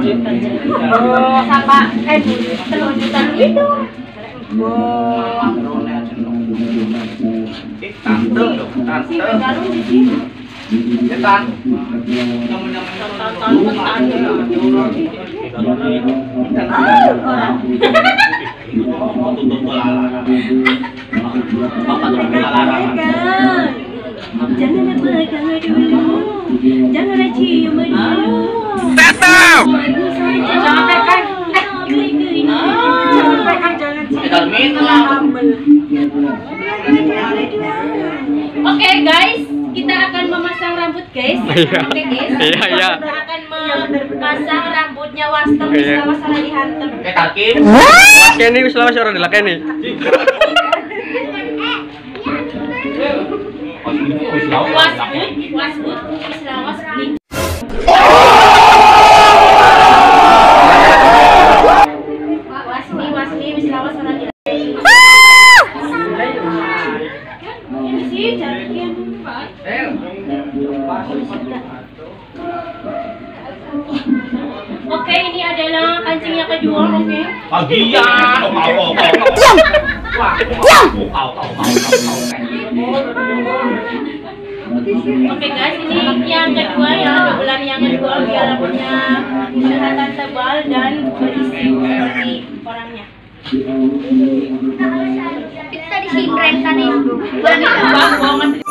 Oh, sapa eh telur juta itu. Oh, Tante tante. Galuh di sini. Setan. Jangan pegang dulu. Jangan cium dulu. Tetap. Jangan pegang. Jangan pegang, jangan cium. Oke guys, kita akan memasang rambut guys. Iya. Oke guys. Iya, iya. Kita akan memasang rambutnya Wastom di Iya. sawah sana dihantam. Eh, Tarkim. Lakeni wis lawas Oke, ini adalah kancing yang kedua, oke. Bagian. Kau kau kau. Diam. Wah, kau kau kau kau kau. Oke guys, ini yang kedua ya, dobelan yang kedua biar rambutnya kelihatan tebal dan berisi seperti orangnya. Kita di sini keren tadi. Bang, gua masih